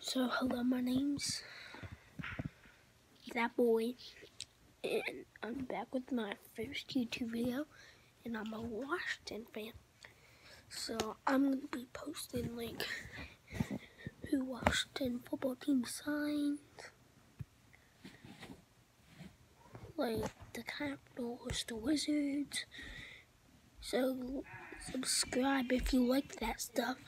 So hello, my name's that boy, and I'm back with my first YouTube video, and I'm a Washington fan. So I'm gonna be posting like who Washington football team signed, like the Capitals, the Wizards. So subscribe if you like that stuff.